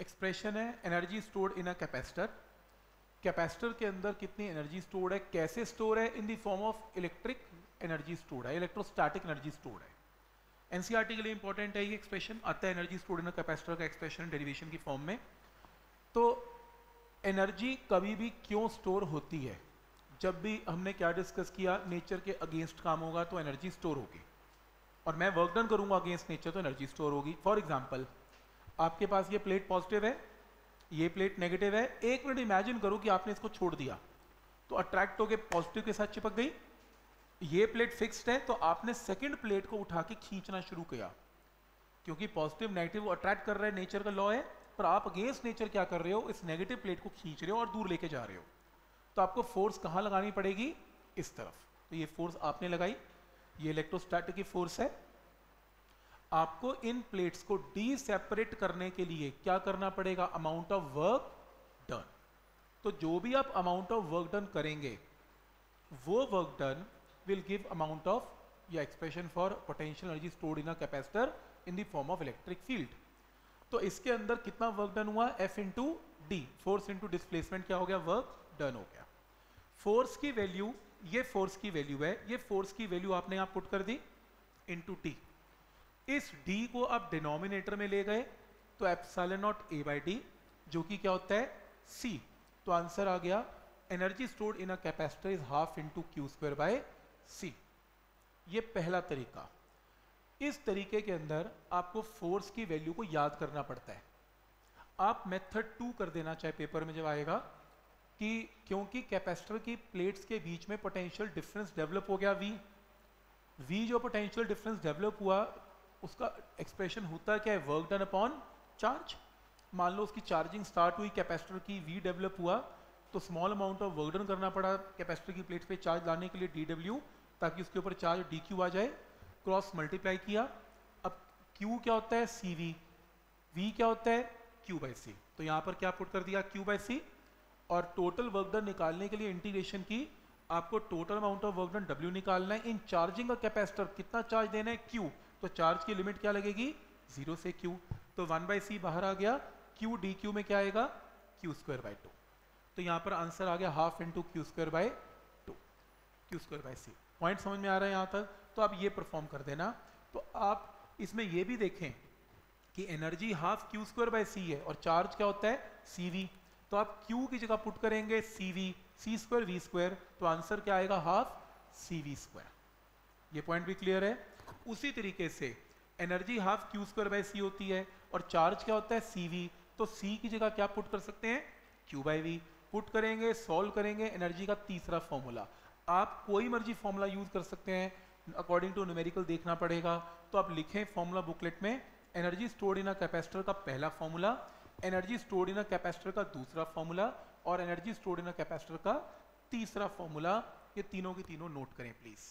Expression है energy stored in a capacitor capacitor के अंदर कितनी एनर्जी स्टोर्ड है, कैसे स्टोर है? In the form of electric energy stored है इलेक्ट्रोस्टैटिक एनर्जी स्टोर्ड है. एनसीईआरटी e के लिए इंपॉर्टेंट है ये एक्सप्रेशन आता है energy stored in a capacitor का एक्सप्रेशन डेरिवेशन की फॉर्म में. तो एनर्जी कभी भी क्यों स्टोर होती है? जब भी हमने क्या डिस्कस किया नेचर के अगेंस्ट काम होगा तो एनर्जी स्टोर होगी. और मैं वर्क डन करूँगा अगेंस्ट नेचर तो एनर्जी स्टोर होगी. फॉर एग्ज़ाम्पल आपके पास ये प्लेट पॉजिटिव है, ये प्लेट नेगेटिव है। एक मिनट इमेजिन करो कि आपने इसको छोड़ दिया। तो अट्रैक्ट होकर पॉजिटिव के साथ चिपक गई। ये प्लेट फिक्स्ड है तो आपने सेकंड प्लेट को उठा के खींचना शुरू किया। क्योंकि पॉजिटिव नेगेटिव अट्रैक्ट कर रहे हैं नेचर का लॉ है। पर आप अगेंस्ट नेचर क्या कर रहे हो? इस नेगेटिव प्लेट को खींच रहे हो और दूर लेके जा रहे हो। तो आपको फोर्स कहाँ लगानी पड़ेगी? इस तरफ़। तो ये फोर्स आपने लगाई। ये इलेक्ट्रोस्टैटिक की फोर्स है। आपको इन प्लेट्स को डी सेपरेट करने के लिए क्या करना पड़ेगा? अमाउंट ऑफ़ वर्क डन तो जो भी आप अमाउंट ऑफ़ वर्क डन करेंगे, वो work done will give amount of या expression for potential energy stored इन a capacitor in the form of electric field. तो इसके अंदर कितना वर्क डन हुआ? F into D force into displacement क्या हो गया? वर्क डन हो गया. फोर्स की वैल्यू ये फोर्स की वैल्यू है. ये फोर्स की वैल्यू आपने यहाँ पुट कर दी इंटू टी इस डी को आप डिनोमिनेटर में ले गए तो epsilon not A by D जो कि क्या होता है? सी तो आंसर आ गया energy stored in a capacitor is half into Q square by C ये पहला तरीका। इस तरीके के अंदर आपको फोर्स की वैल्यू को याद करना पड़ता है। आप मेथड टू कर देना, चाहे पेपर में जब आएगा, कि क्योंकि कैपेसिटर की प्लेट्स के बीच में पोटेंशियल डिफरेंस डेवलप हो गया वी वी जो पोटेंशियल डिफरेंस डेवलप हुआ उसका एक्सप्रेशन होता क्या है? वर्क डन अपॉन चार्ज मान लो उसकी चार्जिंग स्टार्ट हुई कैपेसिटर की वी डेवलप हुआ तो small amount of work done करना पड़ा कैपेसिटर की प्लेट पे चार्ज लाने के लिए डी डब्ल्यू ताकि उसके ऊपर चार्ज डी क्यू आ जाए क्रॉस मल्टीप्लाई किया। अब क्यू क्या होता है? सी वी वी क्या होता है? क्यू बाई सी तो यहाँ पर क्या पुट कर दिया? क्यू बाई सी और टोटल वर्क डन निकालने के लिए इंटीग्रेशन की, आपको total amount of work done W निकालना है। इन चार्जिंग का कैपेसिटर कितना चार्ज देना है? क्यू तो चार्ज की लिमिट क्या लगेगी? ज़ीरो से क्यू तो वन बाई सी बाहर आ गया। क्यू डी क्यू में क्या आएगा? क्यू स्क्वायर बाई टू तो यहाँ पर आंसर आ गया half into Q square by two Q square by C point समझ में आ रहा है यहाँ तक? तो आप ये परफॉर्म कर देना। तो आप इसमें ये भी देखें कि energy half Q square by C है और चार्ज क्या होता है? सी वी तो आप क्यू की जगह पुट करेंगे C V C square V square तो आंसर क्या आएगा? हाफ़ सी वी स्क्वायर ये पॉइंट भी क्लियर है। उसी तरीके से energy half Q square by C होती है और चार्ज क्या होता है? सी वी तो सी की जगह क्या पुट कर सकते हैं? क्यू बाई वी पुट करेंगे सॉल्व करेंगे एनर्जी का तीसरा फॉर्मूला आप कोई मर्ज़ी फॉर्मूला यूज़ कर सकते हैं। अकॉर्डिंग टू न्यूमेरिकल देखना पड़ेगा। तो आप लिखें फॉर्मूला बुकलेट में energy stored in a capacitor का पहला formula energy stored in a capacitor का दूसरा फॉर्मूला और energy stored in a capacitor का तीसरा फॉर्मूला ये तीनों के तीनों नोट करें प्लीज़